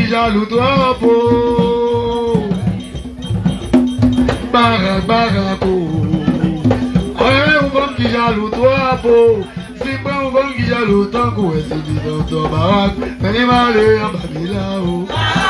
Gijalot wapou Barak barak pou Kwenye ouvan gijalot wapou Sipwen ouvan gijalot wapou Kwenye ouvan gijalot wapou Mwenye wale yabani la ou Barak barak pou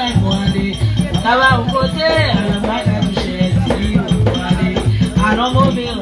Tava um poder, ela vai me chegar. Aroma o meu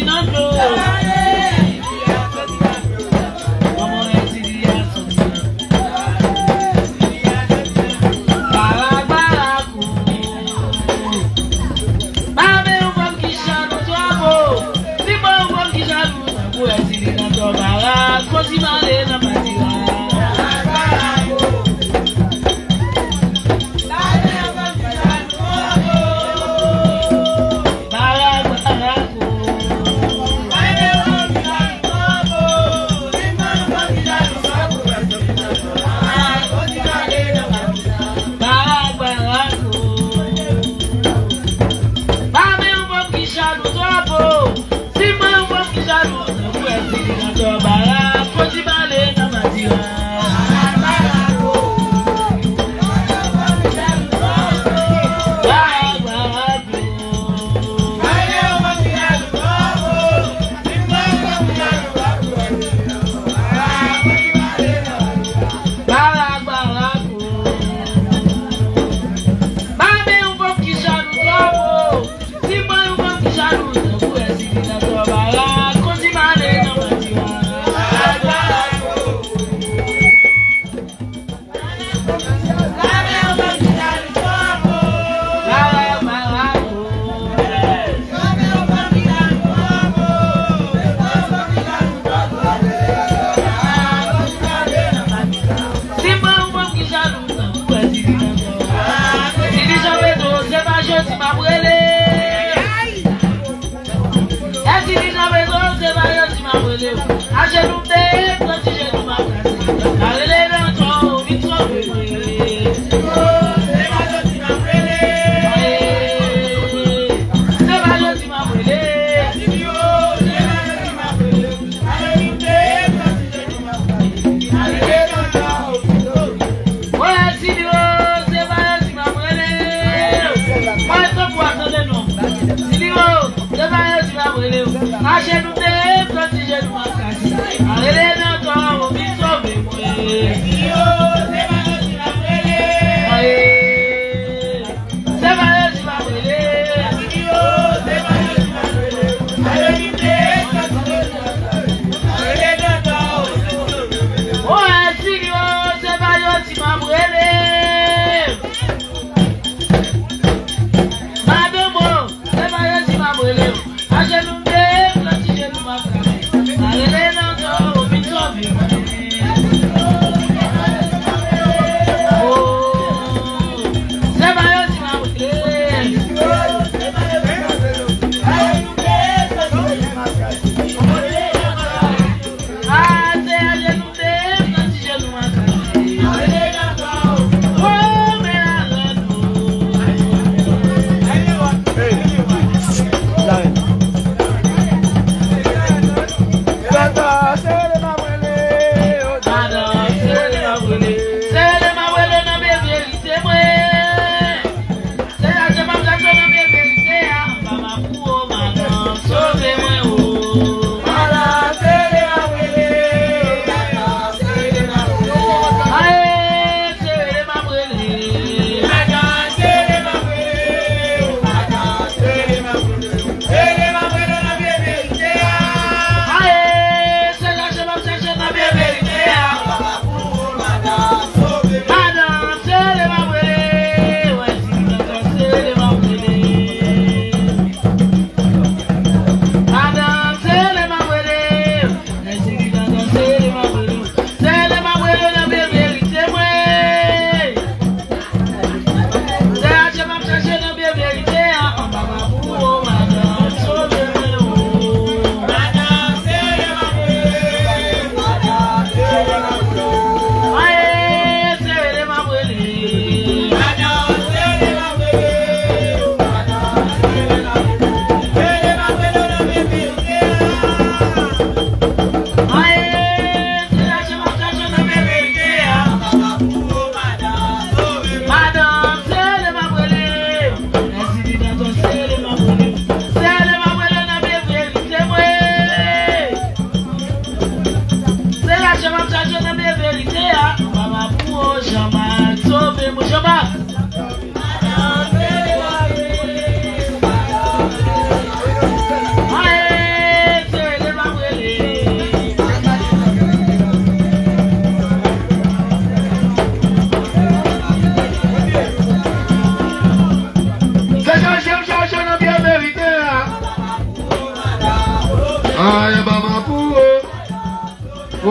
Sinando. Oi, Lorde, vai, Odimamoneu. A Jerubé, Plante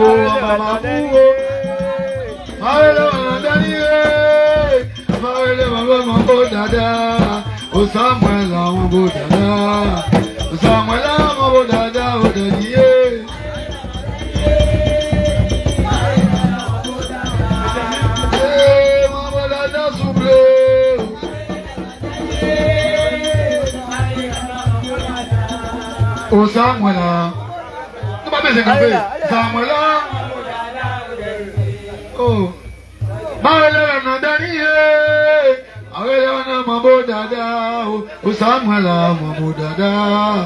kó ọmọ àbúrò. Máwélé màmá dání rè Máwélé màmá mọ̀ bó dáadáa. O Samuel àwọn bó dáadáa. O Samuel àwọn bó dáadáa ó dẹ̀ níyé. O Samuel. Tó bá bẹ̀rẹ̀ sí kan pé Samuel. àwọn ẹlẹ́rọ náà dání yé àwọn ẹlẹ́rọ náà mọ̀ bó dáadáa o sàmúlà mọ̀ bó dáadáa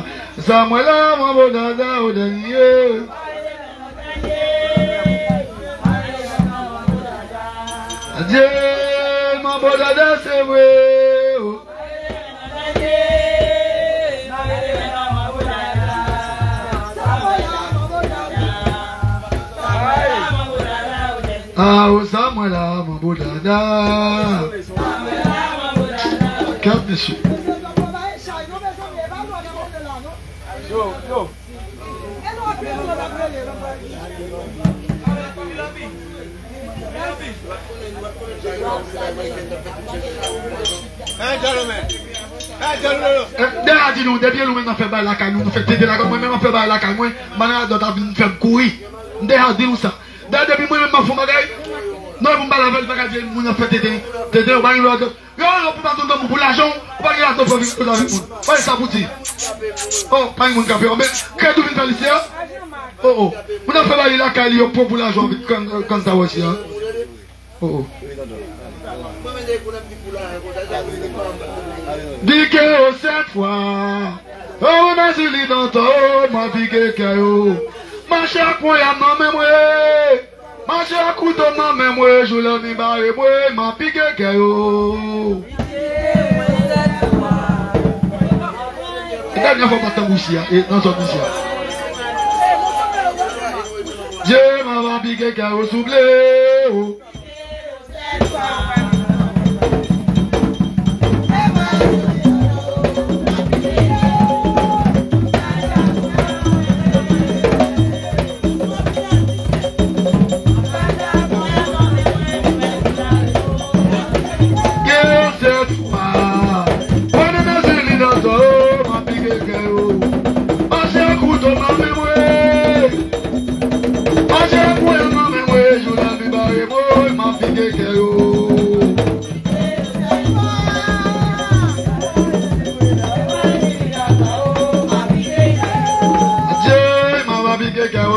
sàmúlà mọ̀ bó dáadáa o dání yé. Jẹ́ mọ̀ bó dáadáa ṣe wéé. Ame la, ame la, ame la. Ame la, ame la, ame la. Ake ap me sou. Mesè, mwen akwa va e chay, mwen ve eh, sobe. E vado akwa mante lan, nou. Yo, yo. E nou akweli, mwen akweli, mwen akweli. Ape, ape, ape, ape. Ape, ape, ape. Ape, ape, ape. Ape, ape, ape. Ape, ape, ape. Nde radi nou, de bie lou men, mwen fe bay la kaj nou. Mwen fe tede la gwa, mwen men fe bay la kaj, mwen. Mwen, mwen anaw da vi, mwen fe mwen koui. Nde r Debi mwen mwen foun magay, mwen mwen fè te de, te de, ou bayan lò. Yo, lò pou paton do mwen pou lajon, bayan lò pou vini pou lavin mwen. Bayan sa pouti. Ou, bayan mwen kape yon. Kè tou vini ka lisè, ou ou. Mwen an fè bayan lò ka li yon pou pou lajon, kon ta wè si. Ou ou. Oh, oh. Di ke yon set fwa, ou oh, mè jili nan to, mè di ke yon. Manche akoyan nan memwe, manche akouton nan memwe, joulan ni bare mwe, ma pike kèyo. Pike yon sèkwa. Dèm yon fò patan boushi ya, e, nan sò boushi ya. Jèm avan pike kèyo souble. Pike yon sèkwa. Eman yon sèkwa.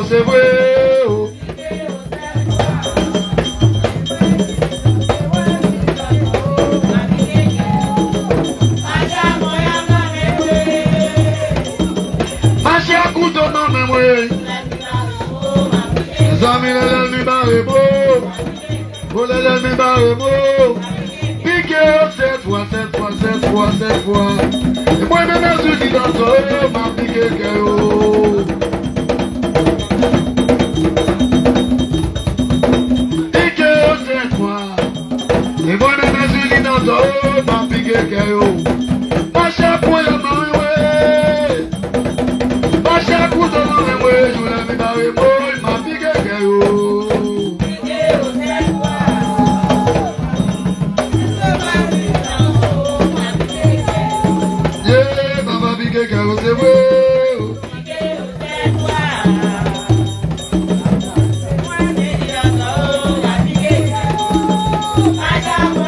Pike yo set fwa, set fwa, set fwa, set fwa E mwen mwen su di dan so e yo pa pike ke yo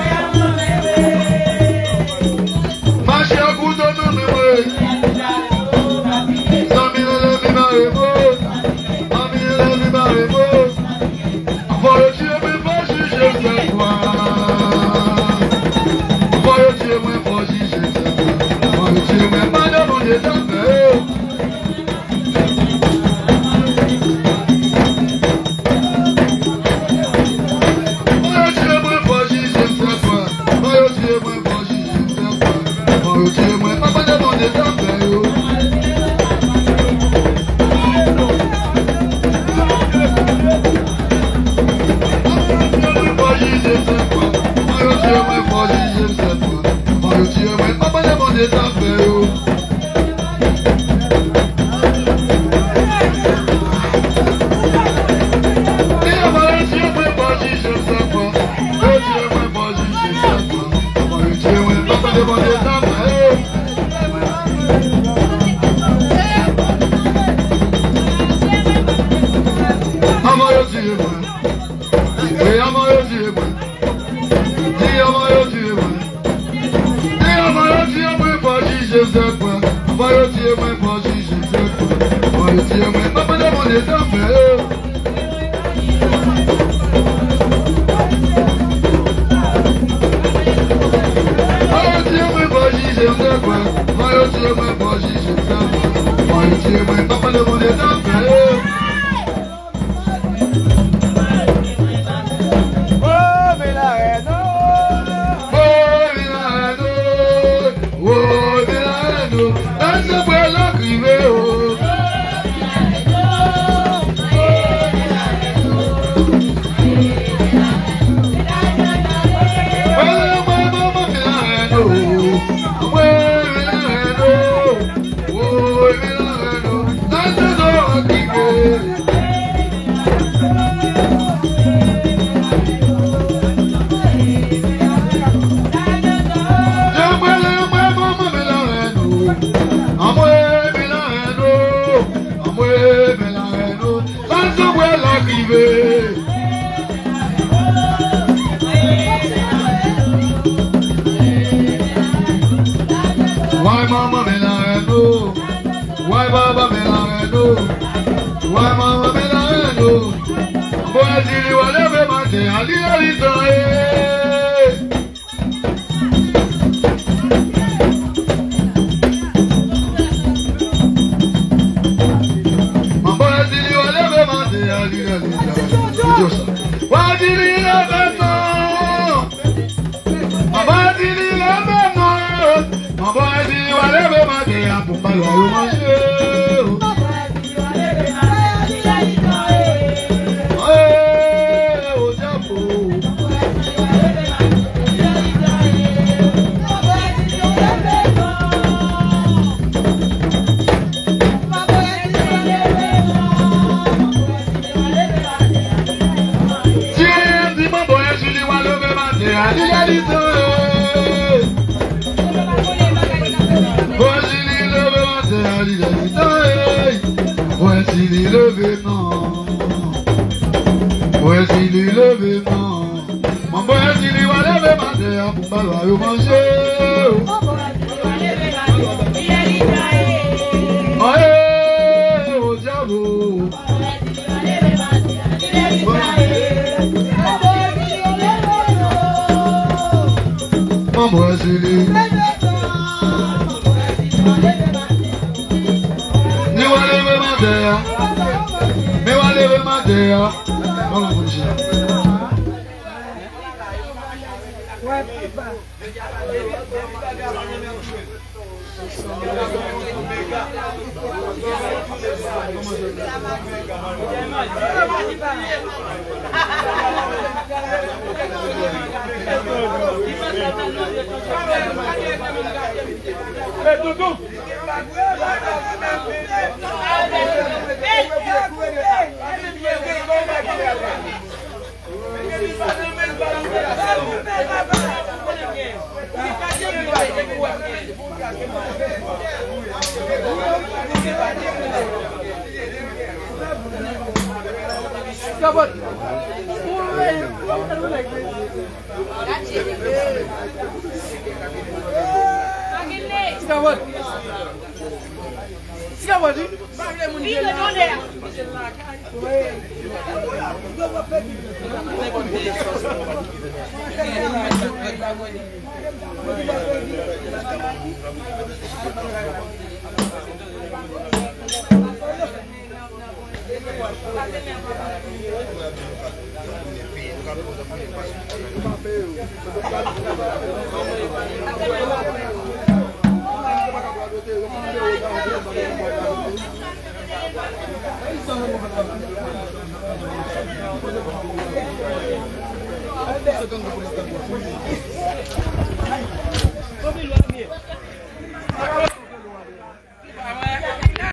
Yeah. yegwe ìwé ọmọ yóò ti yegwe ìdí ọmọ yóò ti yegwe ìdí ọmọ yóò ti yegwe ìfọ̀ ṣíṣe sẹ́pẹ̀ ọmọ yóò ti yegwe ìfọ̀ ṣíṣe sẹ́pẹ̀ ọmọ yóò ti yegwe ìpápẹ́lẹ́ mọ̀ ní sẹ́pẹ̀ ẹ́. Ọmọ yóò ti yegwe ìfọ̀ ṣíṣe sẹ́pẹ̀ ọmọ yóò ti yegwe ìpápẹ́lẹ́ mọ̀ ní sẹ́pẹ̀ ẹ́. mama mi la rẹ nù. Wáyé bàbá mi la rẹ nù. Wáyé mama mi la rẹ nù. Bó ẹ ti rí wọlé fẹ́ máa jẹ àdíyẹ rí sọ ẹ́. Wá di ní ọ̀dọ́ mi. ni àbùpàlà ló máa ṣe àkùnbalọ̀ àyọ̀mọ̀ ṣe o. ọ̀yẹ́ o jábò. mọ̀mọ́ ẹ sì rí. ní wálé wé má tẹ̀ ya. ní wálé wé má tẹ̀ ya. báwo ló ń ṣe. Hey! Sika wote. Sika wote. Sika wote. Sika wote. Vamos lá, amigo.